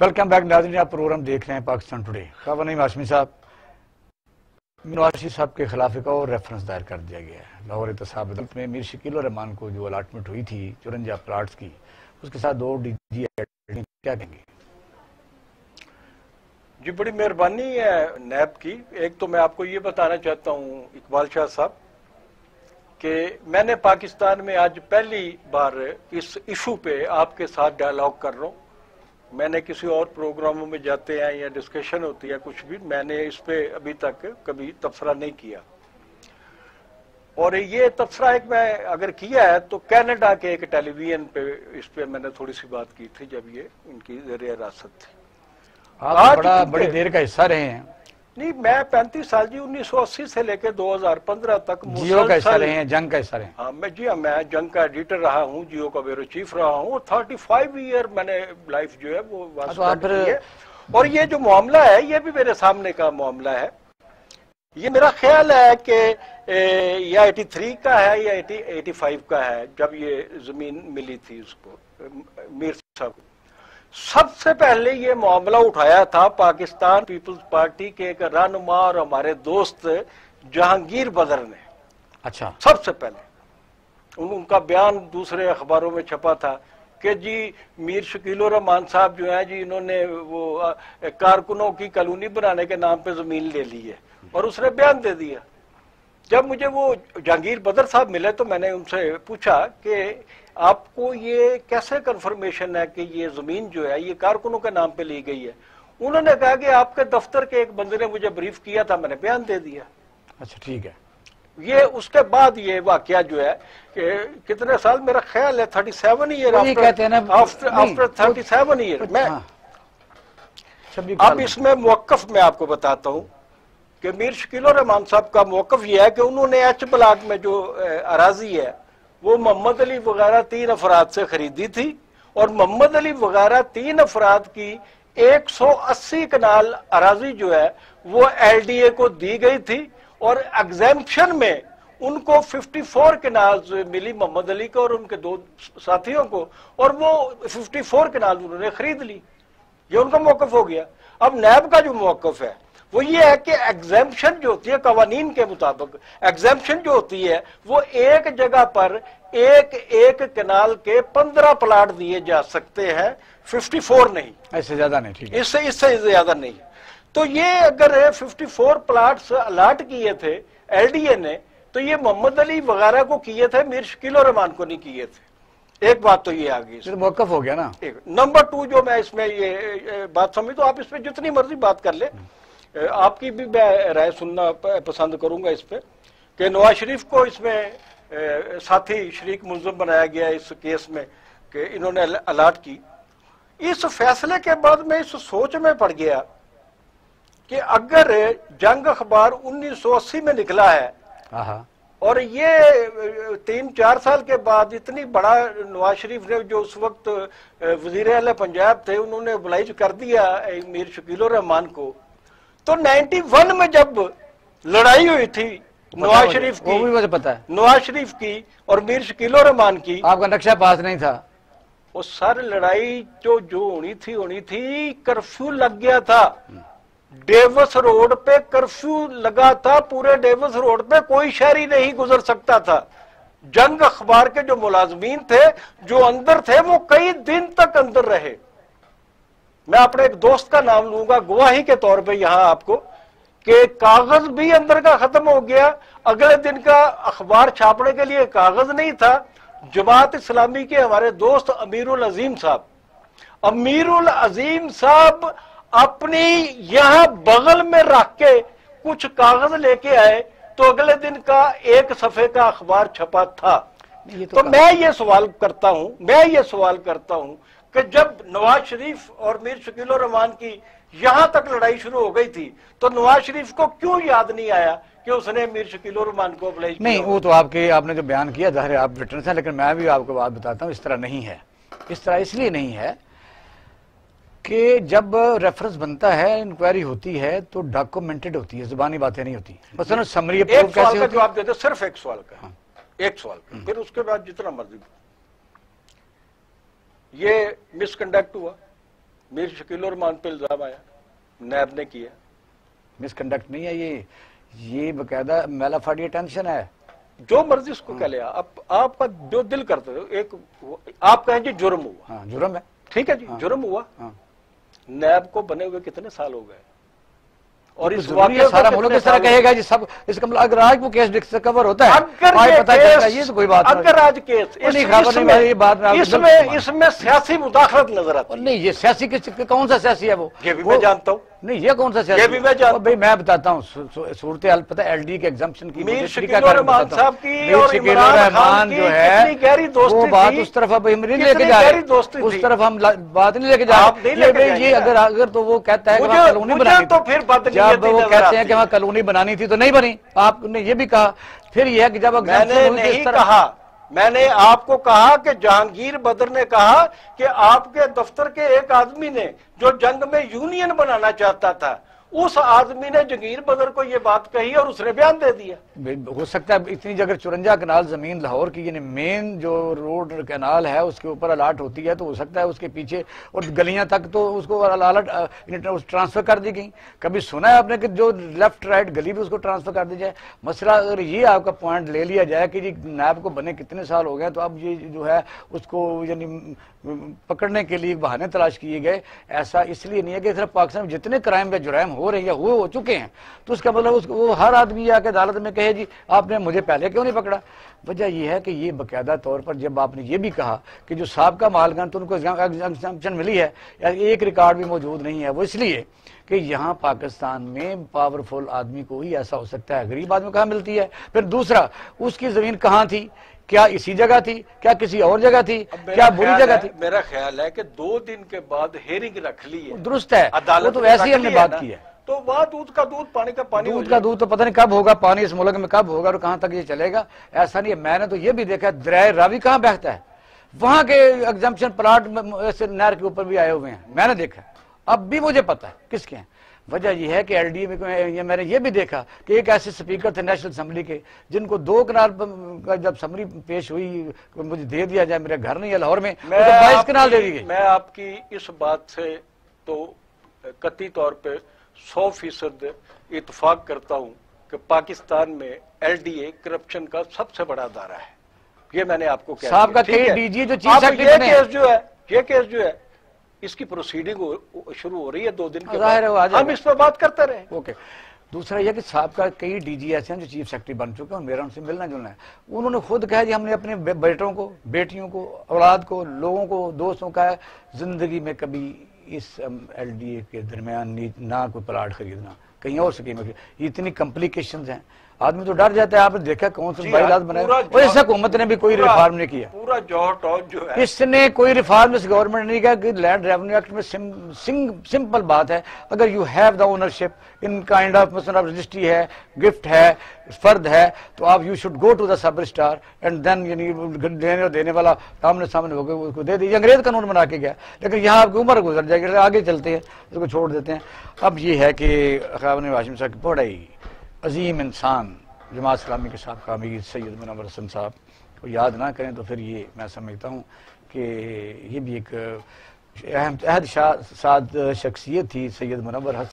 Welcome back नाजरीन, आप programme देख रहे हैं पाकिस्तान टुडे खबर नहीं हाशमी साहब। नवाज़ शरीफ साहब के खिलाफ एक और रेफरेंस दायर कर दिया गया है। लाहौर एहतसाब अदालत में मीर शकील रहमान को जो अलाटमेंट हुई थी, चुरंजा प्लाट्स की, उसके साथ दो डी जी क्या कहेंगे? जी, बड़ी मेहरबानी है नैब की। एक तो मैं आपको ये बताना चाहता हूँ, इकबाल शाह साहब, कि मैंने पाकिस्तान में आज पहली बार इस इशू पे आपके साथ डायलॉग कर रहा हूँ। मैंने किसी और प्रोग्रामों में जाते हैं या डिस्कशन होती है कुछ भी मैंने इस पर अभी तक कभी तबसरा नहीं किया। और ये तबसरा एक मैं अगर किया है तो कैनेडा के एक टेलीविज़न पे इस पे मैंने थोड़ी सी बात की थी जब ये इनकी ज़रिया रास्त थी। आप बड़ा बड़ी देर का हिस्सा रहे हैं। नहीं मैं पैंतीस साल जी 1980 से लेकर 2015 तक जियो का हिस्सा रहे हैं? जंग का हिस्सा रहे हाँ? मैं जी हाँ मैं जंग का एडिटर रहा हूँ जियो का ब्यूरो चीफ रहा हूँ थर्टी फाइव ईयर मैंने लाइफ जो है वो हाँ, तो और ये जो मामला है ये भी मेरे सामने का मामला है। ये मेरा ख्याल है कि या 83 का है या 80, 85 का है जब ये ज़मीन मिली थी उसको मीर साहब को। सबसे पहले ये मामला उठाया था पाकिस्तान पीपल्स पार्टी के एक रहनुमा और हमारे दोस्त जहांगीर बदर ने। अच्छा। सबसे पहले। उन, उनका बयान दूसरे अखबारों में छपा था कि जी मीर शकील रहमान साहब जो है जी इन्होंने वो कारकुनों की कॉलोनी बनाने के नाम पे ज़मीन ले ली है और उसने बयान दे दिया। जब मुझे वो जहांगीर बदर साहब मिले तो मैंने उनसे पूछा कि आपको ये कैसे कंफर्मेशन है कि ये ज़मीन जो है ये कारकुनों के नाम पे ली गई है? उन्होंने कहा कि आपके दफ्तर के एक बंदे ने मुझे ब्रीफ किया था मैंने बयान दे दिया। अच्छा ठीक है। ये उसके बाद ये वाक्य जो है कि कितने साल मेरा ख्याल है thirty seven year after thirty seven year मैं हाँ। अब इसमें मौकफ मैं आपको बताता हूँ कि मीर शकील रहमान साहब का मौकफ यह है कि उन्होंने एच ब्लाक में जो अराजी है वो मोहम्मद अली वगैरह तीन अफराद से खरीदी थी और मोहम्मद अली वगैरह तीन अफराद की 180 कनाल अराजी जो है, वो एलडीए को दी गई थी और एग्जाम्पन में उनको 54 कनाल मिली मोहम्मद अली को और उनके दो साथियों को और वो 54 कनाल उन्होंने खरीद ली। ये उनका मौकफ हो गया। अब नैब का जो मौकफ है वो ये है कि एग्जामेशन जो होती है कवानीन के मुताबिक एग्जामेशन जो होती है वो एक जगह पर एक एक कनाल के पंद्रह प्लाट दिए जा सकते हैं फिफ्टी फोर नहीं। इससे ज़्यादा नहीं ठीक इससे इससे ज़्यादा नहीं। तो ये अगर फिफ्टी फोर प्लाट अलाट किए थे एलडीए ने तो ये मोहम्मद अली वगैरह को किए थे मीर शकील रहमान को नहीं किए थे। एक बात तो ये आ गई। तो मौकफ हो गया ना। नंबर टू जो मैं इसमें ये बात समझ तो आप इसमें जितनी मर्ज़ी बात कर ले। आपकी भी मैं राय सुनना पसंद करूँगा इस पे कि नवाज़ शरीफ को इसमें साथी शरीक मुलजम बनाया गया इस केस में कि इन्होंने अलाट की। इस फैसले के बाद मैं इस सोच में पड़ गया कि अगर जंग अखबार 1980 में निकला है और ये तीन चार साल के बाद इतनी बड़ा नवाज़ शरीफ ने जो उस वक्त वज़ीर अला पंजाब थे उन्होंने बुलाइज कर दिया मीर शकील रहमान को। तो 91 में जब लड़ाई हुई थी नवाज़ शरीफ की वो भी मुझे पता है। नवाज़ शरीफ की और मीर शकील रहमान की आपका नक्शा पास नहीं था। वो सर लड़ाई जो जो होनी थी होनी थी कर्फ्यू लग गया था। डेवस रोड पे कर्फ्यू लगा था पूरे डेवस रोड पे कोई शहरी नहीं गुजर सकता था। जंग अखबार के जो मुलाजमीन थे जो अंदर थे वो कई दिन तक अंदर रहे। मैं अपने एक दोस्त का नाम लूँगा गवाही के तौर पे यहाँ आपको कि कागज़ भी अंदर का खत्म हो गया। अगले दिन का अखबार छापने के लिए कागज़ नहीं था। जमात इस्लामी के हमारे दोस्त अमीरुल अजीम साहब। अमीरुल अजीम साहब अपनी यहाँ बगल में रख के कुछ कागज़ लेके आए तो अगले दिन का एक सफे का अखबार छपा था। तो, तो मैं ये सवाल करता हूँ मैं ये सवाल करता हूँ कि जब नवाज़ शरीफ और मीर शकील रहमान की यहाँ तक लड़ाई शुरू हो गई थी तो नवाज़ शरीफ को क्यों याद नहीं आया कि उसने मीर शकील रहमान को अप्लाई नहीं वो तो आपके आपने जो बयान किया ज़ाहिर आप रिटर्न है लेकिन मैं भी आपको बात बताता हूँ इस तरह नहीं है। इस तरह इसलिए नहीं है कि जब रेफरेंस बनता है इंक्वायरी होती है तो डॉक्यूमेंटेड होती है जुबानी बातें नहीं होती। बस समरी एक सवाल का जवाब देते सिर्फ़ एक सवाल का। हाँ। एक सवाल फिर उसके बाद जितना मर्ज़ी ये मिसकंडक्ट हुआ। मीर शकील और मान पे इल्ज़ाम आया। नैब ने किया। मिसकंडक्ट नहीं है ये। ये बकायदा मेलाफाडी टेंशन है। जो मर्ज़ी उसको कह लिया आप। आपका जो दिल करते हो एक आप कहें जी जुर्म हुआ। हाँ जुर्म है। ठीक है जी जुर्म हुआ। हाँ। नैब को बने हुए कितने साल हो गए? और इस ज़रूरी के सारा मुल्क इस तरह कहेगा जी सब इसका मतलब अगर आज वो केस डिस्कवर होता है अगर ये पता चलता ये तो कोई बात नहीं। अगर आज केस नहीं, इस- खबर नहीं, ये बात मैं इसमें इसमें सियासी मुदाखलत नज़र आती है। नहीं ये सियासी किस कौन सा सियासी है वो? ये भी मैं जानता हूँ। नहीं ये कौन सा ये भी मैं जानता भाई मैं बताता हूँ सूरत हाल पता है एलडी के एग्जाम्पशन की मीर रहमान जो है वो बात उस तरफ़ अब हम नहीं लेके जा रहे। उस तरफ़ हम बात नहीं लेके जा रहे। ये। अगर अगर तो वो कहता है कि मुझे- वहाँ कॉलोनी बनानी तो थी। फिर जब वो कहते हैं कि वहाँ कॉलोनी बनानी थी तो नहीं बनी। आपने ये भी कहा। फिर यह है कि जब हुई तो इस तरह- कहा। मैंने आपको कहा कि जहांगीर बदर ने कहा कि आपके दफ्तर के एक आदमी ने जो जंग में यूनियन बनाना चाहता था उस आदमी ने जहांगीर बदर को यह बात कही और उसने बयान दे दिया। हो सकता है इतनी जगह चुरंजा कनाल ज़मीन लाहौर की, यानी मेन जो रोड कनाल है, उसके ऊपर अलाट होती है तो हो सकता है उसके पीछे और गलियाँ तक तो उसको अलर्ट ट्रांसफ़र कर दी गई। कभी सुना है आपने कि जो लेफ़्ट, राइट गली भी उसको ट्रांसफ़र कर दी जाए? मसला अगर ये आपका पॉइंट ले लिया जाए कि जी नैब को बने कितने साल हो गए तो अब ये जो है उसको, यानी पकड़ने के लिए बहाने तलाश किए गए। ऐसा इसलिए नहीं है कि सिर्फ़ पाकिस्तान में जितने क्राइम या जुराम हो रहे हैं या हुए हो चुके हैं। तो उसका मतलब उस, वो हर आदमी आके अदालत में कहे, जी, आपने मुझे पहले क्यों नहीं पकड़ा? वजह यह है कि ये बाकायदा तौर पर जब आपने ये भी कहा कि जो साहब का मालगन तो उनको एग्जामेशन मिली है, या एक रिकॉर्ड भी मौजूद नहीं है। वो इसलिए कि यहाँ पाकिस्तान में पावरफुल आदमी को ही ऐसा हो सकता है गरीब आदमी कहाँ मिलती है? फिर दूसरा उसकी ज़मीन कहाँ थी? क्या इसी जगह थी? क्या किसी और जगह थी? क्या बुरी जगह थी? मेरा ख्याल है कि दो दिन के बाद हेयरिंग रख ली है। दुरुस्त है। अदालत तो वैसे ही हमने बात की है। तो वहाँ दूध का दूध पानी का पानी दूध का दूध तो पता नहीं कब होगा पानी इस मुल्क में कब होगा और कहाँ तक ये चलेगा। ऐसा नहीं है मैंने तो ये भी देखा है, दरिया रावी कहाँ बहता है? वहाँ के एग्जाम्पशन प्लाट नहर के ऊपर भी आए हुए हैं। मैंने देखा अब भी मुझे पता है। किसके हैं? वजह यह है कि एलडीए में ये मैंने ये भी देखा कि एक ऐसे स्पीकर थे नेशनल असम्बली के जिनको दो कनाल का जब समरी पेश हुई मुझे दे दिया जाए मेरे घर नहीं है लाहौर में मैं तो बाईस कनाल दे दी गई मैं आपकी इस बात से तो कति तौर पे सौ फ़ीसद इतफाक करता हूँ कि पाकिस्तान में एल डी ए करप्शन का सबसे बड़ा अदारा है। ये मैंने आपको कह साहब का ठीक कई जो चीफ सेक्रेटरी। केस जो है ये केस जो है इसकी प्रोसीडिंग शुरू हो रही है दो दिन के है बाद। हम। इस पर बात करते रहे। ओके। दूसरा यह कि साहब का कई डीजी ऐसे हैं जो चीफ सेक्रेटरी बन चुके हैं मेरा उनसे मिलना जुलना है। उन्होंने खुद कहा जी हमने अपने बेटों को बेटियों को औलाद को लोगों को दोस्तों का ज़िंदगी में कभी इस एल डी ए के दरमियान ना कोई प्लाट खरीदना कहीं और स्कीम इतनी कॉम्प्लिकेशन हैं। आदमी तो डर जाता है आपने देखा कौन सा जी बाईलात हाँ, और इस हुकूमत ने भी कोई रिफॉर्म नहीं किया। पूरा जौहर टॉप जो है। इसने कोई रिफॉर्म इस गवर्नमेंट ने नहीं किया कि लैंड रेवेन्यू एक्ट में सिम, सिंग, सिंपल बात है। अगर you have the ownership in kind of मतलब रजिस्ट्री है गिफ्ट है फर्द है तो आप you should go to the sub registrar and then यानी देने और देने वाला सामने सामने होकर उसको दे दी अंग्रेज़ कानून बना के गया। लेकिन यहाँ आपकी उम्र गुजर जाएगी आगे चलते हैं उसको छोड़ देते हैं। अब ये है कि खावन वाशिम साहब की ही अजीम इंसान, जमात इस्लामी के साथ अमीर सैयद मुनवर हसन साहब। को याद ना करें तो फिर ये मैं समझता हूँ कि ये भी एक अहम, अहद शाह साद शख्सियत थी सैयद मुनवर हसन